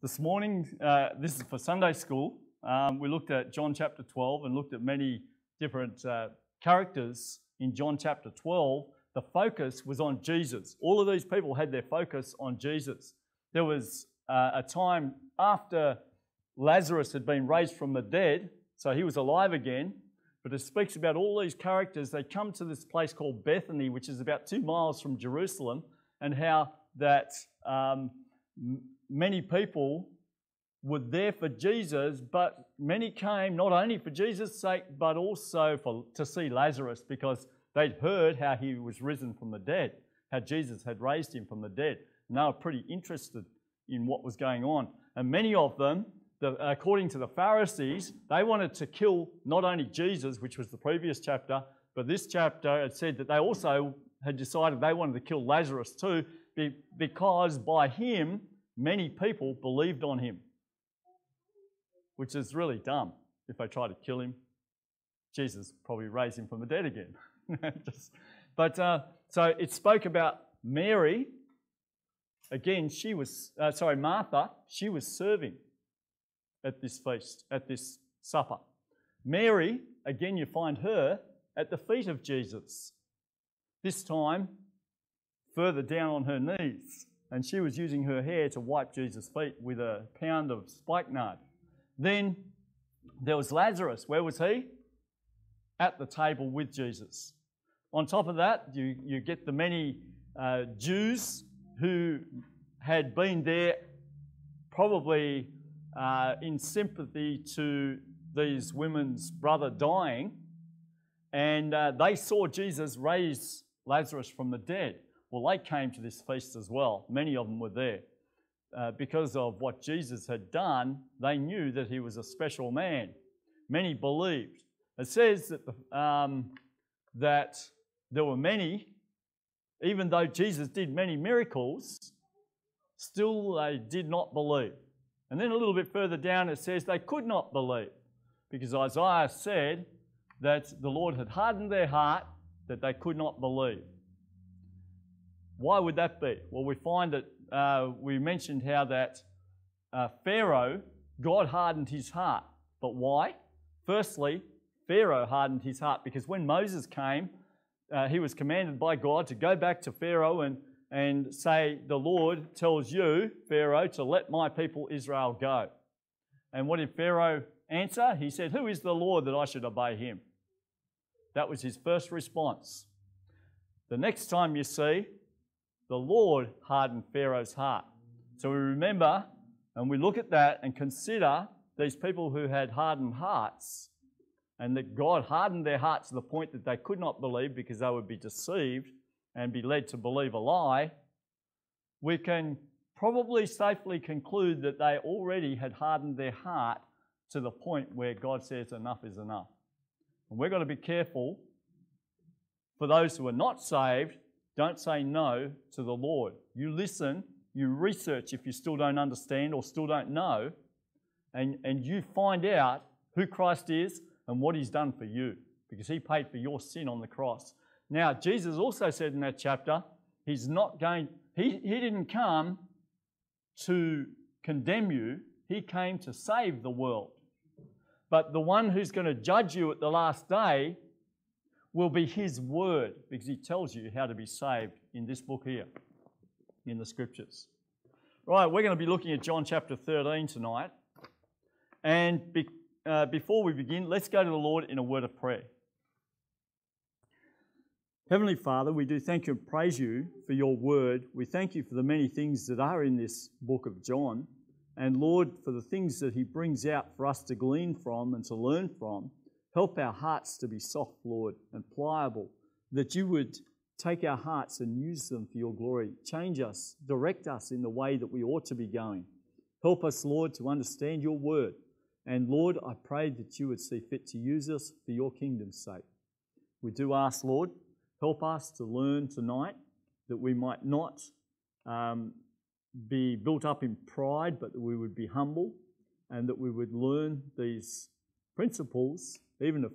This morning, uh, this is for Sunday school. Um, we looked at John chapter 12 and looked at many different uh, characters in John chapter 12. The focus was on Jesus. All of these people had their focus on Jesus. There was uh, a time after Lazarus had been raised from the dead, so he was alive again. But it speaks about all these characters. They come to this place called Bethany, which is about two miles from Jerusalem, and how that um, many people were there for Jesus, but many came not only for Jesus' sake, but also for, to see Lazarus because they'd heard how he was risen from the dead, how Jesus had raised him from the dead. And they were pretty interested in what was going on. And many of them, the, according to the Pharisees, they wanted to kill not only Jesus, which was the previous chapter, but this chapter it said that they also had decided they wanted to kill Lazarus too, because by him many people believed on him, which is really dumb. If they try to kill him, Jesus probably raised him from the dead again. Just, but uh, so it spoke about Mary. Again, she was, uh, sorry, Martha, she was serving at this feast, at this supper. Mary, again, you find her at the feet of Jesus. This time, further down on her knees and she was using her hair to wipe Jesus' feet with a pound of spikenard. Then there was Lazarus. Where was he? At the table with Jesus. On top of that, you, you get the many uh, Jews who had been there probably uh, in sympathy to these women's brother dying, and uh, they saw Jesus raise Lazarus from the dead. Well, they came to this feast as well. Many of them were there. Uh, because of what Jesus had done, they knew that he was a special man. Many believed. It says that, the, um, that there were many, even though Jesus did many miracles, still they did not believe. And then a little bit further down it says they could not believe because Isaiah said that the Lord had hardened their heart that they could not believe. Why would that be? Well, we find that uh, we mentioned how that uh, Pharaoh, God hardened his heart. But why? Firstly, Pharaoh hardened his heart because when Moses came, uh, he was commanded by God to go back to Pharaoh and, and say, The Lord tells you, Pharaoh, to let my people Israel go. And what did Pharaoh answer? He said, Who is the Lord that I should obey him? That was his first response. The next time you see the Lord hardened Pharaoh's heart. So we remember and we look at that and consider these people who had hardened hearts and that God hardened their hearts to the point that they could not believe because they would be deceived and be led to believe a lie. We can probably safely conclude that they already had hardened their heart to the point where God says enough is enough. And we've got to be careful for those who are not saved don't say no to the Lord. You listen, you research if you still don't understand or still don't know, and, and you find out who Christ is and what he's done for you because he paid for your sin on the cross. Now, Jesus also said in that chapter, he's not going, he, he didn't come to condemn you, he came to save the world. But the one who's going to judge you at the last day will be His Word because He tells you how to be saved in this book here, in the Scriptures. Right, we're going to be looking at John chapter 13 tonight. And be, uh, before we begin, let's go to the Lord in a word of prayer. Heavenly Father, we do thank you and praise you for your word. We thank you for the many things that are in this book of John. And Lord, for the things that he brings out for us to glean from and to learn from. Help our hearts to be soft, Lord, and pliable, that you would take our hearts and use them for your glory. Change us, direct us in the way that we ought to be going. Help us, Lord, to understand your word. And Lord, I pray that you would see fit to use us for your kingdom's sake. We do ask, Lord, help us to learn tonight that we might not um, be built up in pride, but that we would be humble and that we would learn these principles even a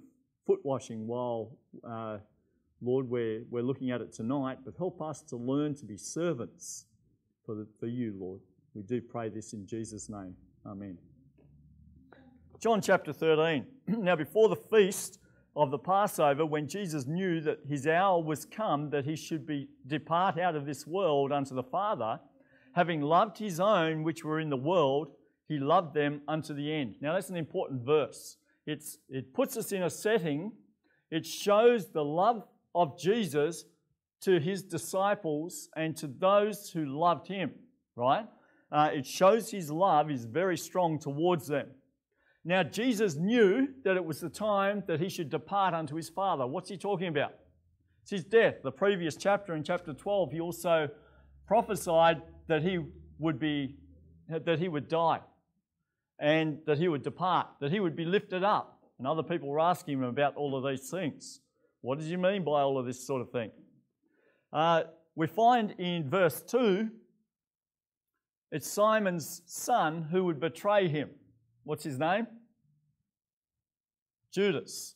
foot washing while, uh, Lord, we're, we're looking at it tonight, but help us to learn to be servants for, the, for you, Lord. We do pray this in Jesus' name. Amen. John chapter 13. now, before the feast of the Passover, when Jesus knew that his hour was come that he should be depart out of this world unto the Father, having loved his own which were in the world, he loved them unto the end. Now, that's an important verse. It's, it puts us in a setting, it shows the love of Jesus to his disciples and to those who loved him, right? Uh, it shows his love is very strong towards them. Now, Jesus knew that it was the time that he should depart unto his Father. What's he talking about? It's his death. The previous chapter, in chapter 12, he also prophesied that he would be that he would die and that he would depart, that he would be lifted up. And other people were asking him about all of these things. What does he mean by all of this sort of thing? Uh, we find in verse 2 it's Simon's son who would betray him. What's his name? Judas.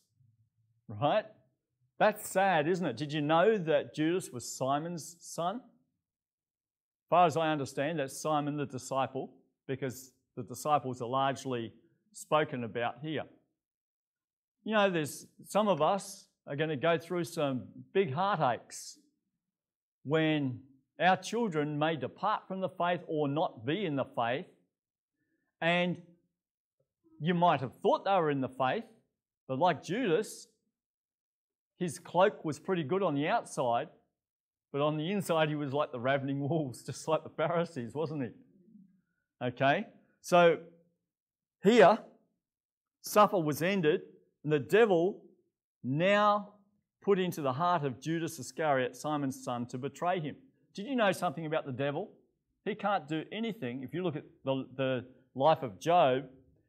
Right? That's sad, isn't it? Did you know that Judas was Simon's son? As far as I understand, that's Simon the disciple, because the disciples are largely spoken about here. You know, there's some of us are going to go through some big heartaches when our children may depart from the faith or not be in the faith. And you might have thought they were in the faith, but like Judas, his cloak was pretty good on the outside, but on the inside he was like the ravening wolves, just like the Pharisees, wasn't he? Okay? So here, supper was ended, and the devil now put into the heart of Judas Iscariot, Simon's son, to betray him. Did you know something about the devil? He can't do anything. If you look at the, the life of Job,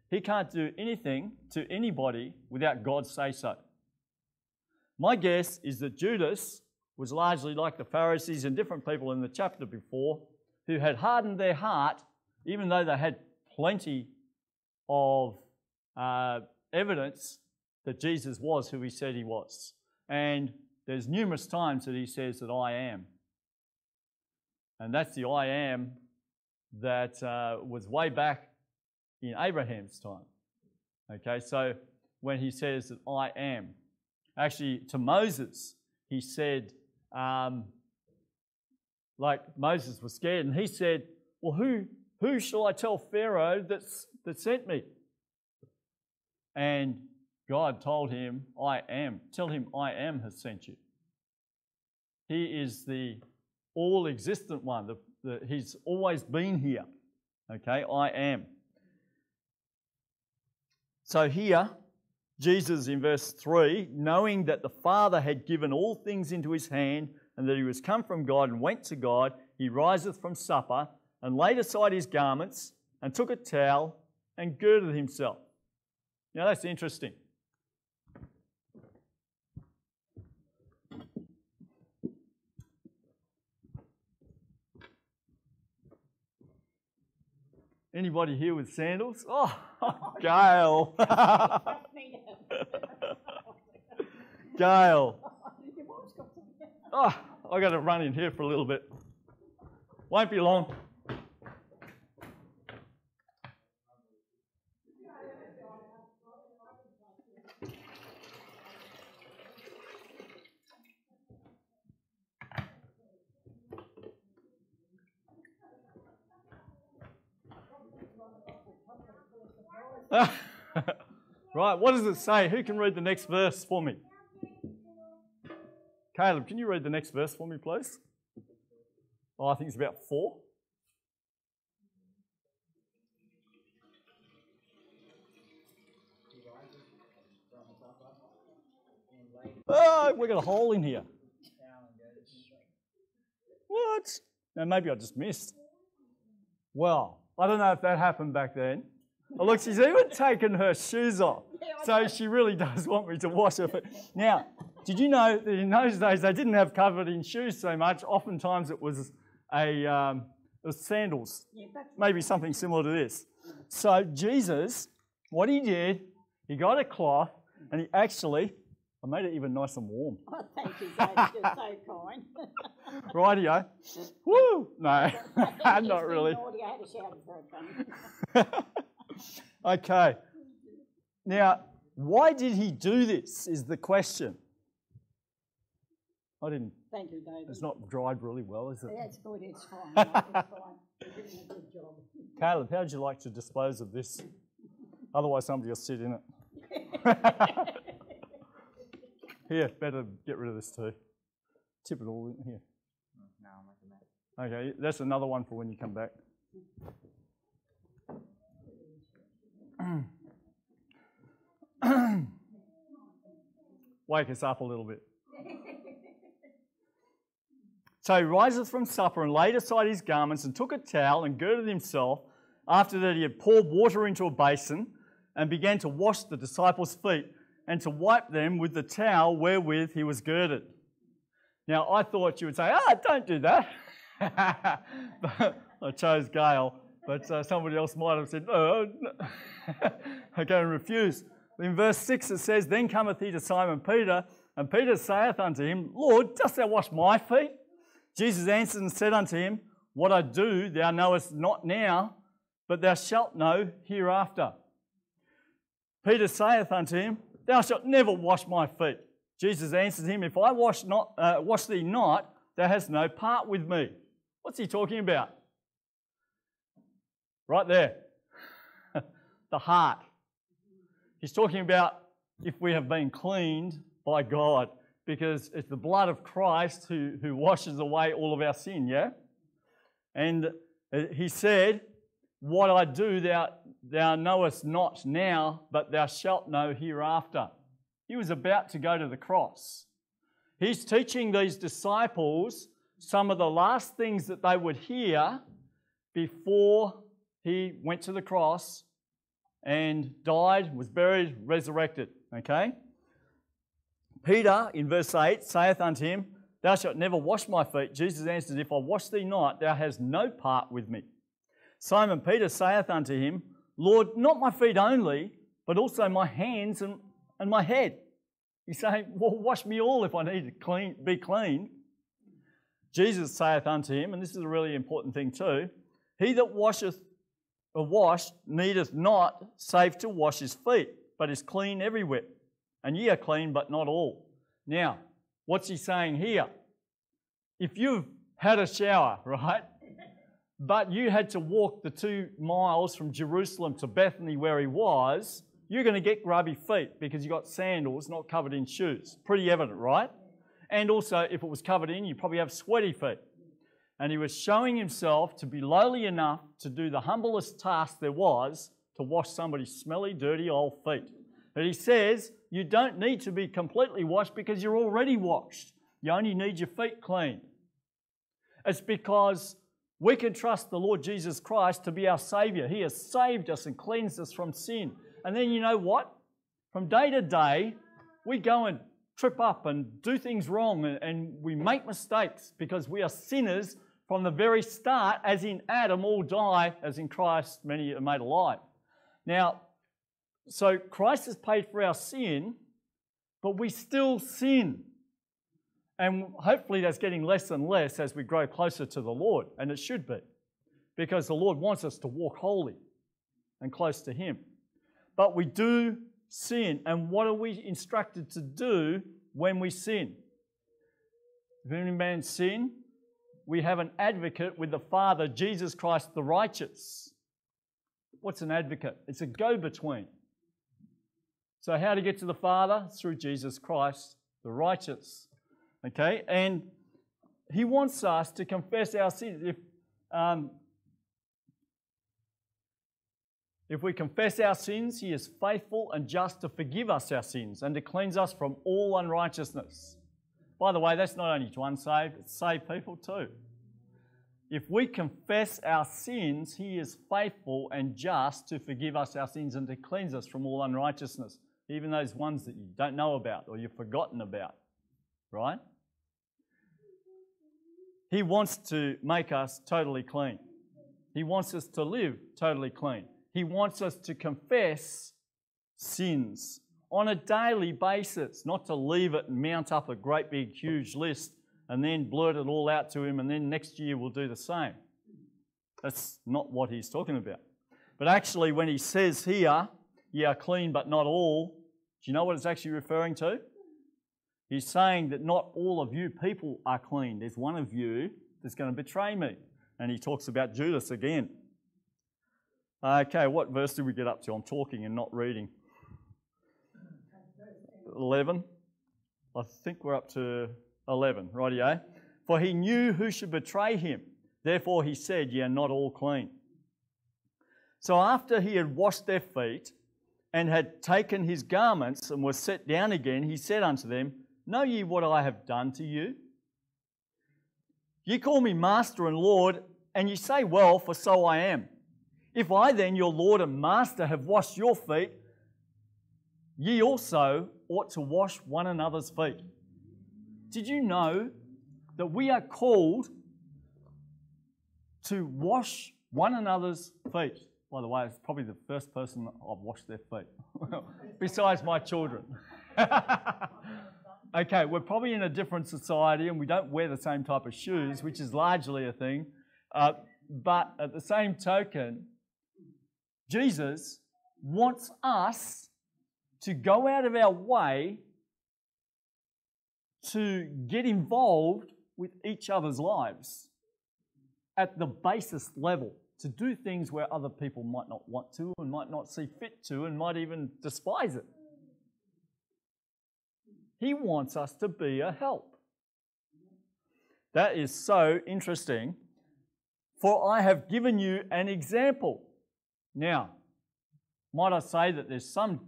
he can't do anything to anybody without God say so. My guess is that Judas was largely like the Pharisees and different people in the chapter before who had hardened their heart, even though they had plenty of uh, evidence that Jesus was who he said he was. And there's numerous times that he says that I am. And that's the I am that uh, was way back in Abraham's time. Okay, so when he says that I am, actually to Moses, he said, um, like Moses was scared, and he said, Well, who, who shall I tell Pharaoh that's, that sent me? And God told him, I am. Tell him, I am has sent you. He is the all existent one. The, the, he's always been here. Okay, I am. So here, Jesus in verse 3, knowing that the Father had given all things into his hand and that he was come from God and went to God, he riseth from supper and laid aside his garments and took a towel and girded himself. Now that's interesting. Anybody here with sandals? Oh, Gail. Gail. Oh, I got to run in here for a little bit. Won't be long. right, what does it say? Who can read the next verse for me? Caleb, can you read the next verse for me, please? Oh, I think it's about four. Oh, we got a hole in here. What? Now, maybe I just missed. Well, I don't know if that happened back then. Oh, look, she's even taken her shoes off. So she really does want me to wash her feet. Now, did you know that in those days they didn't have covered in shoes so much? Oftentimes it was a um, it was sandals, maybe something similar to this. So Jesus, what he did, he got a cloth and he actually, I made it even nice and warm. Oh, thank you, Dave. You're so kind. Rightio. Woo! No, not really. Naughty, I had to shout it for a okay. Now, why did he do this? Is the question. I didn't. Thank you, David. It's not dried really well, is it? That's good, it's fine. mate, It's fine. You're doing a good job. Caleb, how'd you like to dispose of this? Otherwise, somebody will sit in it. here, better get rid of this too. Tip it all in here. No, I'm making that. Okay, that's another one for when you come back. Wake us up a little bit. So he riseth from supper and laid aside his garments and took a towel and girded himself. After that, he had poured water into a basin and began to wash the disciples' feet and to wipe them with the towel wherewith he was girded. Now, I thought you would say, ah, don't do that. I chose Gail, but uh, somebody else might have said, oh, no. okay, and refuse. In verse 6 it says, Then cometh he to Simon Peter, and Peter saith unto him, Lord, dost thou wash my feet? Jesus answered and said unto him, What I do thou knowest not now, but thou shalt know hereafter. Peter saith unto him, Thou shalt never wash my feet. Jesus answered him, If I wash, not, uh, wash thee not, thou hast no part with me. What's he talking about? Right there. the heart. He's talking about if we have been cleaned by God, because it's the blood of Christ who, who washes away all of our sin, yeah? And uh, he said, What I do thou, thou knowest not now, but thou shalt know hereafter. He was about to go to the cross. He's teaching these disciples some of the last things that they would hear before he went to the cross and died, was buried, resurrected. Okay? Peter, in verse 8, saith unto him, Thou shalt never wash my feet. Jesus answered, If I wash thee not, thou hast no part with me. Simon Peter saith unto him, Lord, not my feet only, but also my hands and, and my head. He's saying, Well, wash me all if I need to clean, be clean. Jesus saith unto him, and this is a really important thing too, He that washeth or washed needeth not save to wash his feet, but is clean everywhere. And ye are clean, but not all. Now, what's he saying here? If you've had a shower, right, but you had to walk the two miles from Jerusalem to Bethany where he was, you're going to get grubby feet because you got sandals not covered in shoes. Pretty evident, right? And also, if it was covered in, you probably have sweaty feet. And he was showing himself to be lowly enough to do the humblest task there was to wash somebody's smelly, dirty old feet. But he says, you don't need to be completely washed because you're already washed. You only need your feet cleaned. It's because we can trust the Lord Jesus Christ to be our Savior. He has saved us and cleansed us from sin. And then you know what? From day to day, we go and trip up and do things wrong and, and we make mistakes because we are sinners from the very start, as in Adam, all die, as in Christ, many are made alive. Now, so Christ has paid for our sin, but we still sin. And hopefully that's getting less and less as we grow closer to the Lord, and it should be, because the Lord wants us to walk holy and close to Him. But we do sin, and what are we instructed to do when we sin? If any man sin, we have an advocate with the Father, Jesus Christ the righteous. What's an advocate? It's a go between. So, how to get to the Father? Through Jesus Christ the righteous. Okay? And He wants us to confess our sins. If, um, if we confess our sins, He is faithful and just to forgive us our sins and to cleanse us from all unrighteousness. By the way, that's not only to unsaved, it's saved people too. If we confess our sins, He is faithful and just to forgive us our sins and to cleanse us from all unrighteousness, even those ones that you don't know about or you've forgotten about, right? He wants to make us totally clean. He wants us to live totally clean. He wants us to confess sins on a daily basis, not to leave it and mount up a great big huge list and then blurt it all out to him, and then next year we'll do the same. That's not what he's talking about. But actually, when he says here, ye are clean but not all, do you know what it's actually referring to? He's saying that not all of you people are clean. There's one of you that's going to betray me. And he talks about Judas again. Okay, what verse do we get up to? I'm talking and not reading. 11. I think we're up to 11. Rightio. For he knew who should betray him. Therefore he said, Ye are not all clean. So after he had washed their feet and had taken his garments and was set down again, he said unto them, Know ye what I have done to you? Ye call me Master and Lord, and ye say, Well, for so I am. If I then, your Lord and Master, have washed your feet, ye also ought to wash one another's feet. Did you know that we are called to wash one another's feet? By the way, it's probably the first person I've washed their feet, besides my children. okay, we're probably in a different society and we don't wear the same type of shoes, which is largely a thing. Uh, but at the same token, Jesus wants us to go out of our way to get involved with each other's lives at the basis level, to do things where other people might not want to and might not see fit to and might even despise it. He wants us to be a help. That is so interesting. For I have given you an example. Now, might I say that there's some,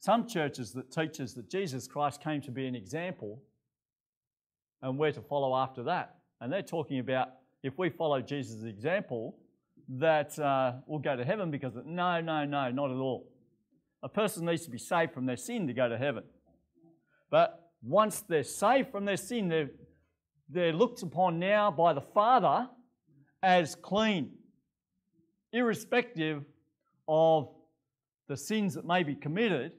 some churches that teach us that Jesus Christ came to be an example and we're to follow after that. And they're talking about if we follow Jesus' example, that uh, we'll go to heaven because of, no, no, no, not at all. A person needs to be saved from their sin to go to heaven. But once they're saved from their sin, they're, they're looked upon now by the Father as clean, irrespective of the sins that may be committed.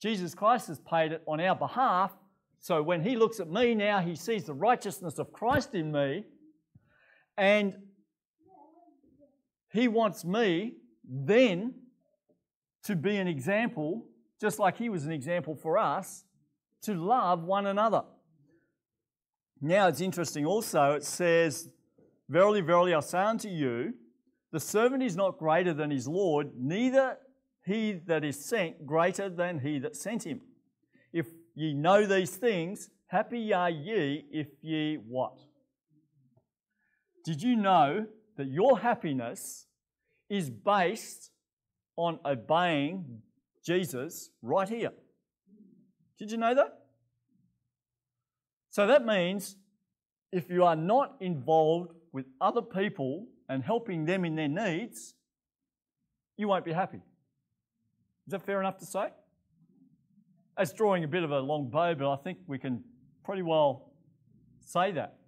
Jesus Christ has paid it on our behalf. So when he looks at me now, he sees the righteousness of Christ in me. And he wants me then to be an example, just like he was an example for us, to love one another. Now it's interesting also, it says, Verily, verily, I say unto you, the servant is not greater than his Lord, neither he that is sent greater than he that sent him. If ye know these things, happy are ye if ye what? Did you know that your happiness is based on obeying Jesus right here? Did you know that? So that means if you are not involved with other people and helping them in their needs, you won't be happy. Is that fair enough to say? That's drawing a bit of a long bow, but I think we can pretty well say that.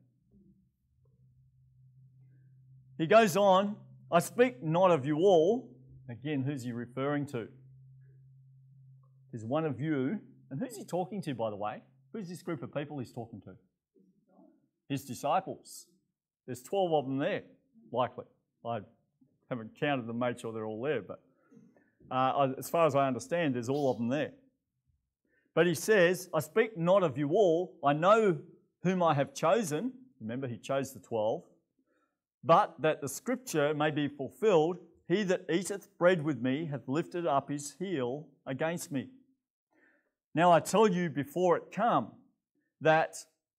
He goes on, I speak not of you all. Again, who's he referring to? There's one of you. And who's he talking to, by the way? Who's this group of people he's talking to? His disciples. There's 12 of them there, likely. I haven't counted them, made sure they're all there, but uh, as far as I understand, there's all of them there. But he says, I speak not of you all. I know whom I have chosen. Remember, he chose the 12. But that the scripture may be fulfilled, he that eateth bread with me hath lifted up his heel against me. Now I tell you before it come, that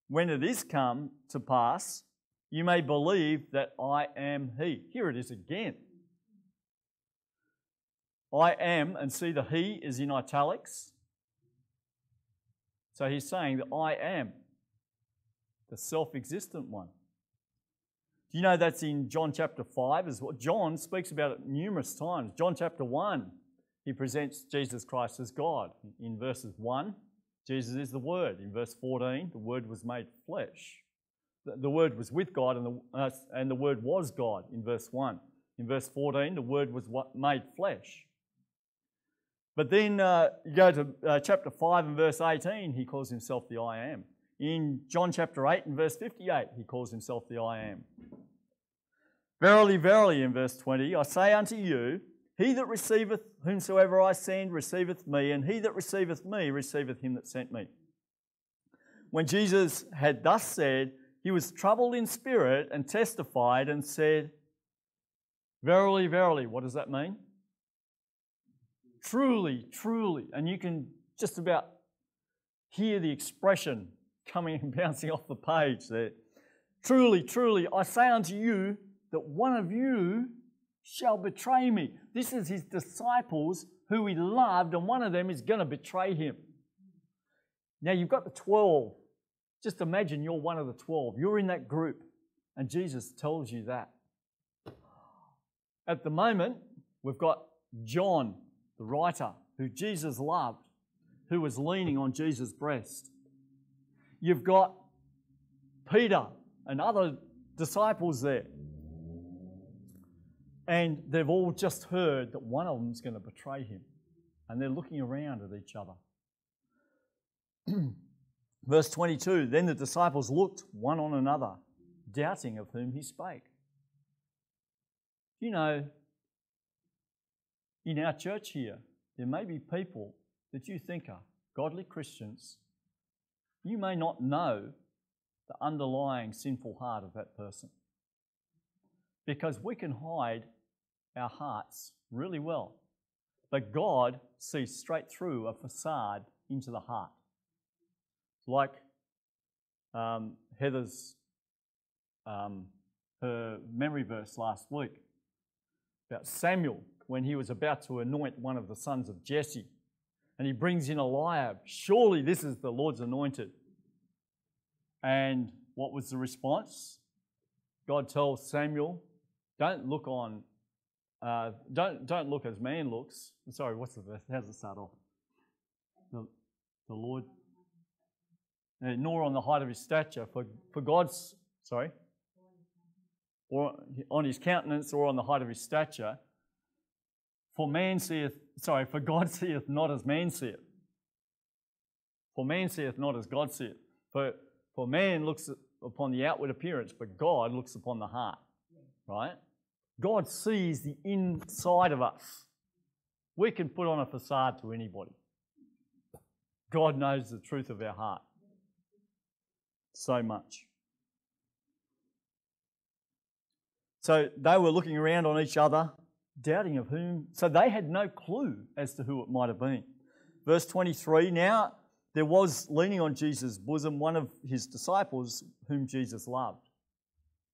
when it is come to pass, you may believe that I am he. Here it is again. I am, and see the he is in italics. So he's saying that I am the self existent one. Do you know that's in John chapter 5 as well? John speaks about it numerous times. John chapter 1, he presents Jesus Christ as God. In verses 1, Jesus is the Word. In verse 14, the Word was made flesh. The, the Word was with God, and the, uh, and the Word was God in verse 1. In verse 14, the Word was what made flesh. But then uh, you go to uh, chapter 5 and verse 18, he calls himself the I am. In John chapter 8 and verse 58, he calls himself the I am. Verily, verily, in verse 20, I say unto you, he that receiveth whomsoever I send receiveth me, and he that receiveth me receiveth him that sent me. When Jesus had thus said, he was troubled in spirit and testified and said, Verily, verily, what does that mean? Truly, truly. And you can just about hear the expression coming and bouncing off the page there. Truly, truly, I say unto you that one of you shall betray me. This is his disciples who he loved, and one of them is going to betray him. Now you've got the 12. Just imagine you're one of the 12. You're in that group, and Jesus tells you that. At the moment, we've got John, the writer, who Jesus loved, who was leaning on Jesus' breast. You've got Peter and other disciples there. And they've all just heard that one of them's going to betray him. And they're looking around at each other. Verse 22 Then the disciples looked one on another, doubting of whom he spake. You know, in our church here, there may be people that you think are godly Christians. You may not know the underlying sinful heart of that person. Because we can hide our hearts really well. But God sees straight through a facade into the heart. Like um, Heather's um, her memory verse last week about Samuel when he was about to anoint one of the sons of Jesse. And he brings in Eliab. Surely this is the Lord's anointed. And what was the response? God tells Samuel, don't look on, uh, don't, don't look as man looks. Sorry, what's the verse? How's it start off? The, the Lord, uh, nor on the height of his stature, for, for God's, sorry, or on his countenance or on the height of his stature. For man seeth, sorry, for God seeth not as man seeth. For man seeth not as God seeth. For, for man looks upon the outward appearance, but God looks upon the heart. Right? God sees the inside of us. We can put on a facade to anybody. God knows the truth of our heart so much. So they were looking around on each other, doubting of whom. So they had no clue as to who it might have been. Verse 23 Now there was leaning on Jesus' bosom one of his disciples whom Jesus loved.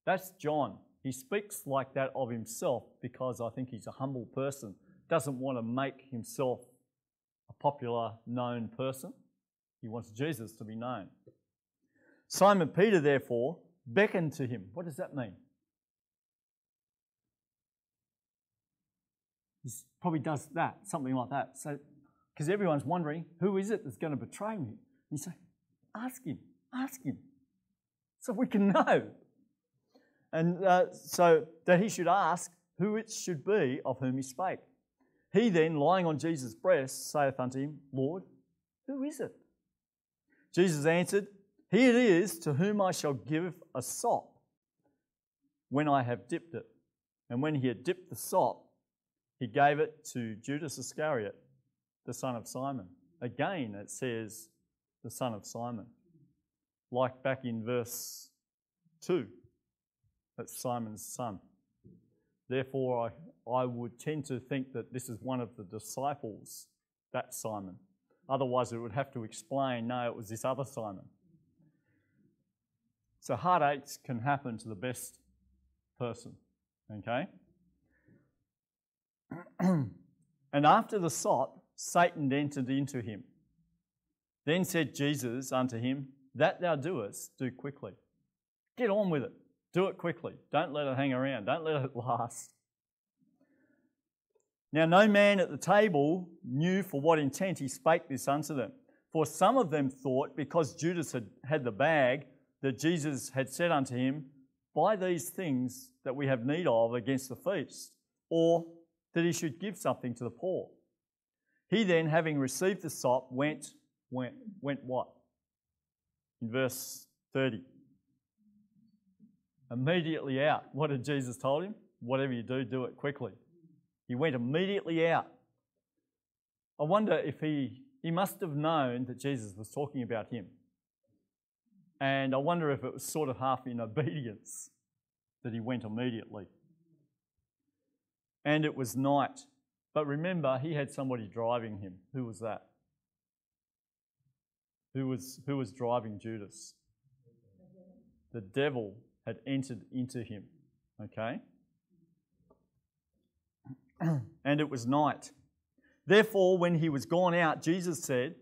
That's John. He speaks like that of himself because I think he's a humble person, doesn't want to make himself a popular, known person. He wants Jesus to be known. Simon Peter, therefore, beckoned to him. What does that mean? He probably does that, something like that. So, because everyone's wondering, who is it that's going to betray me? And you say, ask him, ask him, so we can know. And uh, so that he should ask who it should be of whom he spake. He then, lying on Jesus' breast, saith unto him, Lord, who is it? Jesus answered, He it is to whom I shall give a sop when I have dipped it. And when he had dipped the sop, he gave it to Judas Iscariot, the son of Simon. Again, it says the son of Simon, like back in verse 2. That's Simon's son. Therefore, I, I would tend to think that this is one of the disciples, that Simon. Otherwise, it would have to explain no, it was this other Simon. So, heartaches can happen to the best person, okay? and after the sop, Satan entered into him. Then said Jesus unto him, That thou doest, do quickly. Get on with it. Do it quickly. Don't let it hang around. Don't let it last. Now, no man at the table knew for what intent he spake this unto them. For some of them thought, because Judas had had the bag, that Jesus had said unto him, Buy these things that we have need of against the feast, or that he should give something to the poor. He then, having received the sop, went, went, went what? In verse 30. Immediately out. What did Jesus told him? Whatever you do, do it quickly. He went immediately out. I wonder if he he must have known that Jesus was talking about him. And I wonder if it was sort of half in obedience that he went immediately. And it was night. But remember, he had somebody driving him. Who was that? Who was, who was driving Judas? The devil had entered into him. Okay? and it was night. Therefore, when he was gone out, Jesus said,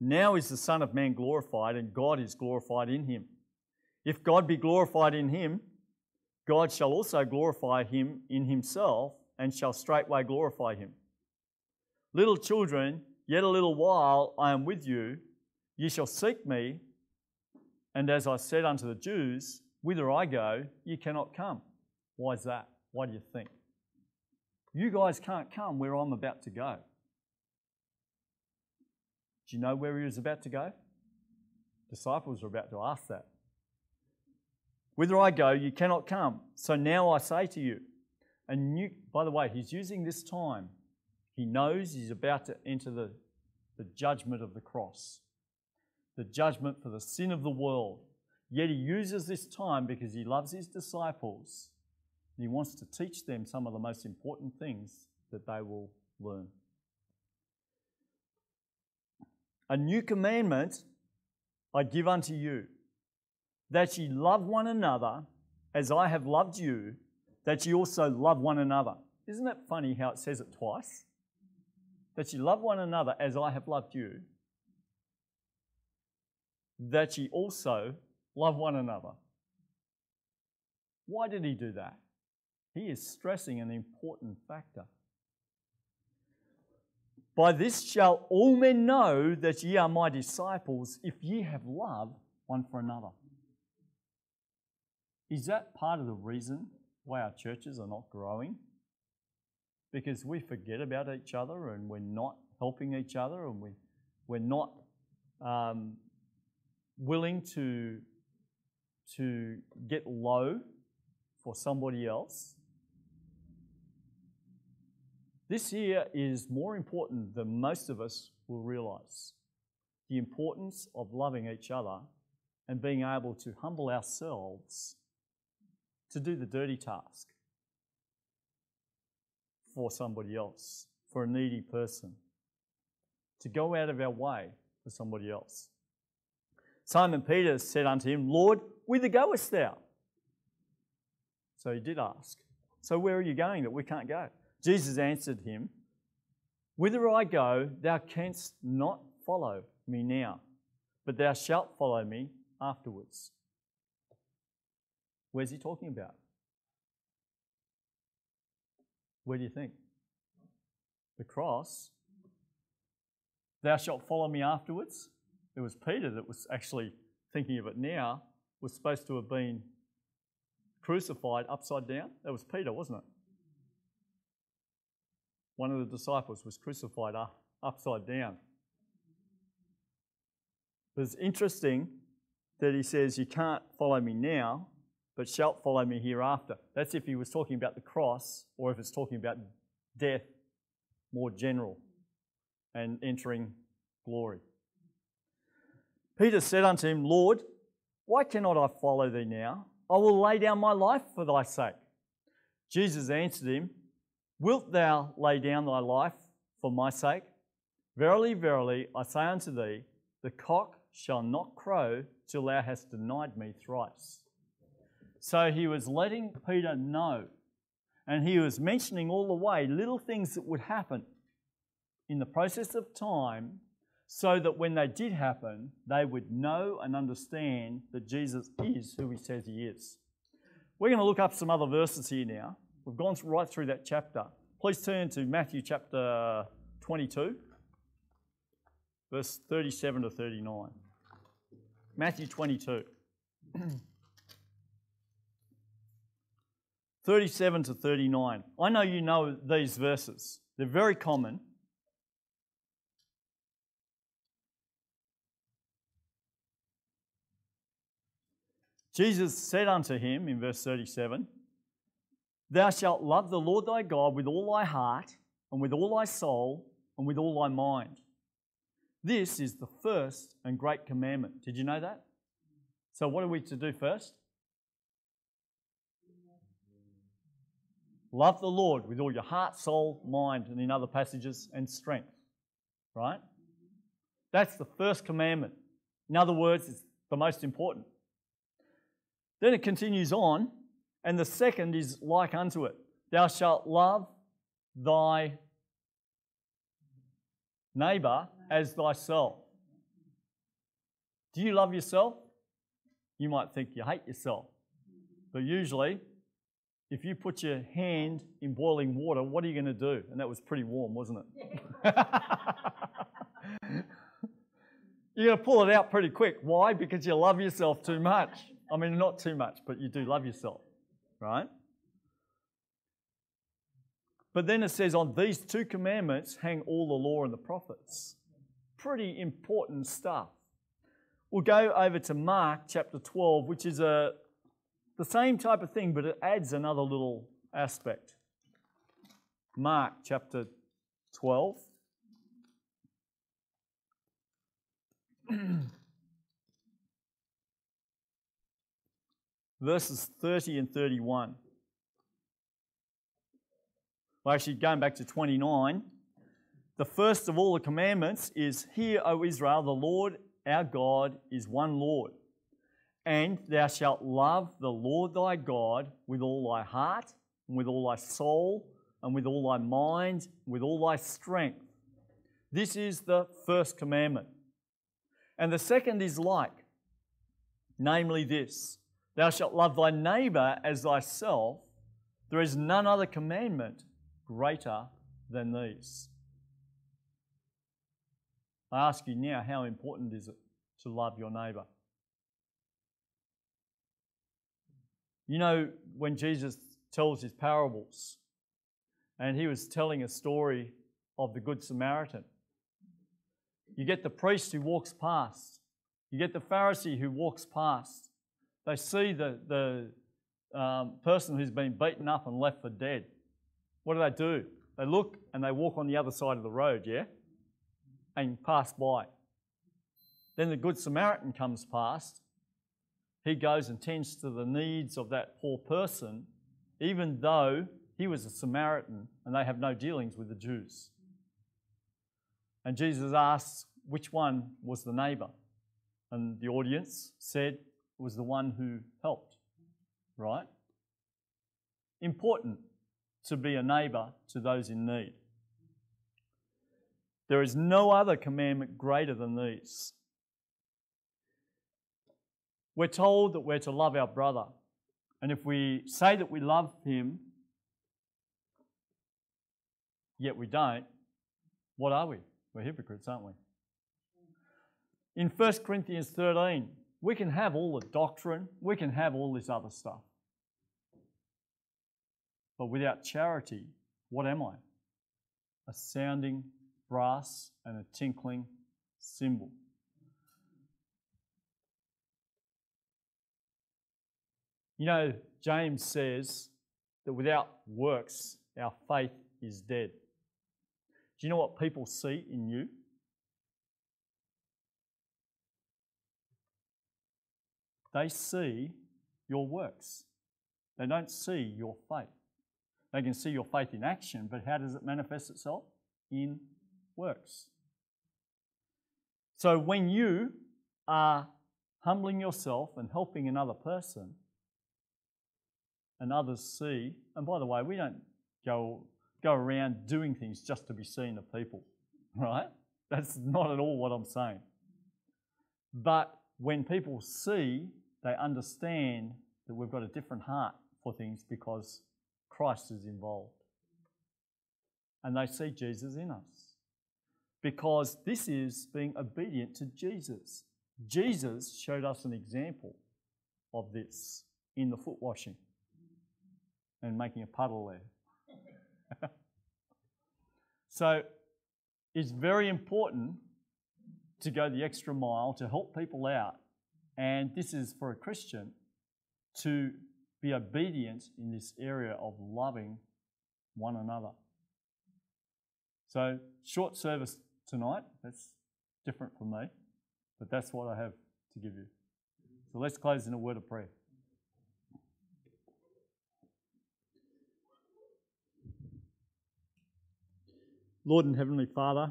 Now is the Son of Man glorified, and God is glorified in him. If God be glorified in him, God shall also glorify him in himself, and shall straightway glorify him. Little children, yet a little while I am with you. Ye shall seek me, and as I said unto the Jews, Whither I go, ye cannot come. Why is that? Why do you think? You guys can't come where I'm about to go. Do you know where he was about to go? Disciples were about to ask that. Whither I go, you cannot come. So now I say to you, and you, by the way, he's using this time. He knows he's about to enter the, the judgment of the cross, the judgment for the sin of the world. Yet he uses this time because he loves his disciples and he wants to teach them some of the most important things that they will learn. A new commandment I give unto you, that ye love one another as I have loved you, that ye also love one another. Isn't that funny how it says it twice? That ye love one another as I have loved you, that ye also love one another. Why did he do that? He is stressing an important factor. By this shall all men know that ye are my disciples if ye have love one for another. Is that part of the reason why our churches are not growing? Because we forget about each other and we're not helping each other and we, we're not um, willing to, to get low for somebody else this year is more important than most of us will realize. The importance of loving each other and being able to humble ourselves to do the dirty task for somebody else, for a needy person, to go out of our way for somebody else. Simon Peter said unto him, Lord, whither goest thou? So he did ask, So where are you going that we can't go? Jesus answered him, Whither I go, thou canst not follow me now, but thou shalt follow me afterwards. Where's he talking about? Where do you think? The cross. Thou shalt follow me afterwards. It was Peter that was actually thinking of it now, was supposed to have been crucified upside down. That was Peter, wasn't it? one of the disciples was crucified upside down. It's interesting that he says, You can't follow me now, but shalt follow me hereafter. That's if he was talking about the cross or if it's talking about death more general and entering glory. Peter said unto him, Lord, why cannot I follow thee now? I will lay down my life for thy sake. Jesus answered him, Wilt thou lay down thy life for my sake? Verily, verily, I say unto thee, the cock shall not crow till thou hast denied me thrice. So he was letting Peter know, and he was mentioning all the way little things that would happen in the process of time so that when they did happen, they would know and understand that Jesus is who he says he is. We're going to look up some other verses here now. We've gone right through that chapter. Please turn to Matthew chapter 22, verse 37 to 39. Matthew 22. 37 to 39. I know you know these verses, they're very common. Jesus said unto him in verse 37 Thou shalt love the Lord thy God with all thy heart, and with all thy soul, and with all thy mind. This is the first and great commandment. Did you know that? So, what are we to do first? Love the Lord with all your heart, soul, mind, and in other passages, and strength. Right? That's the first commandment. In other words, it's the most important. Then it continues on, and the second is like unto it Thou shalt love thy neighbor as thyself. Do you love yourself? You might think you hate yourself. But usually, if you put your hand in boiling water, what are you going to do? And that was pretty warm, wasn't it? You're going to pull it out pretty quick. Why? Because you love yourself too much. I mean, not too much, but you do love yourself, right? But then it says, on these two commandments hang all the law and the prophets. Pretty important stuff. We'll go over to Mark chapter 12, which is a, the same type of thing, but it adds another little aspect. Mark chapter 12. Verses 30 and 31. Well, actually, going back to 29, the first of all the commandments is Hear, O Israel, the Lord our God is one Lord. And thou shalt love the Lord thy God with all thy heart, and with all thy soul, and with all thy mind, with all thy strength. This is the first commandment. And the second is like, namely this Thou shalt love thy neighbor as thyself. There is none other commandment greater than these. I ask you now, how important is it to love your neighbour? You know, when Jesus tells his parables, and he was telling a story of the Good Samaritan, you get the priest who walks past, you get the Pharisee who walks past. They see the, the um, person who's been beaten up and left for dead. What do they do? They look and they walk on the other side of the road, yeah? And pass by. Then the Good Samaritan comes past. He goes and tends to the needs of that poor person, even though he was a Samaritan and they have no dealings with the Jews. And Jesus asks which one was the neighbour. And the audience said it was the one who helped, right? Important to be a neighbour to those in need. There is no other commandment greater than these. We're told that we're to love our brother. And if we say that we love him, yet we don't, what are we? We're hypocrites, aren't we? In 1 Corinthians 13, we can have all the doctrine, we can have all this other stuff. But without charity, what am I? A sounding brass and a tinkling cymbal. You know, James says that without works, our faith is dead. Do you know what people see in you? They see your works. They don't see your faith. They can see your faith in action, but how does it manifest itself? In works. So when you are humbling yourself and helping another person, and others see, and by the way, we don't go, go around doing things just to be seen of people, right? That's not at all what I'm saying. But when people see, they understand that we've got a different heart for things because Christ is involved. And they see Jesus in us. Because this is being obedient to Jesus. Jesus showed us an example of this in the foot washing and making a puddle there. so it's very important to go the extra mile to help people out. And this is for a Christian to be obedient in this area of loving one another. So, short service tonight, that's different for me, but that's what I have to give you. So, let's close in a word of prayer. Lord and Heavenly Father,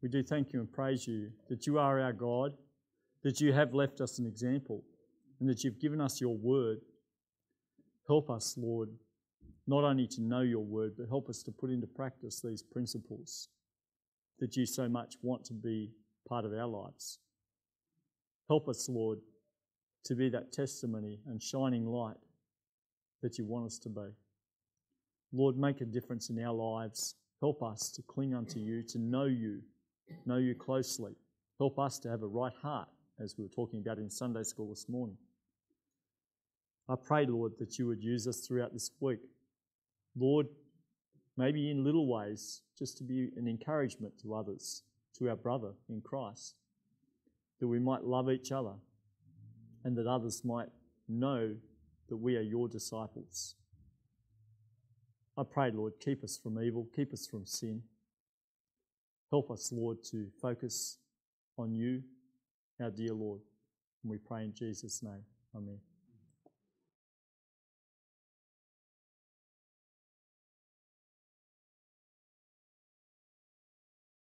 we do thank you and praise you that you are our God, that you have left us an example, and that you've given us your word. Help us, Lord, not only to know your word, but help us to put into practice these principles that you so much want to be part of our lives. Help us, Lord, to be that testimony and shining light that you want us to be. Lord, make a difference in our lives. Help us to cling unto you, to know you, know you closely. Help us to have a right heart, as we were talking about in Sunday school this morning. I pray, Lord, that you would use us throughout this week. Lord, maybe in little ways, just to be an encouragement to others, to our brother in Christ, that we might love each other and that others might know that we are your disciples. I pray, Lord, keep us from evil, keep us from sin. Help us, Lord, to focus on you, our dear Lord. And we pray in Jesus' name. Amen.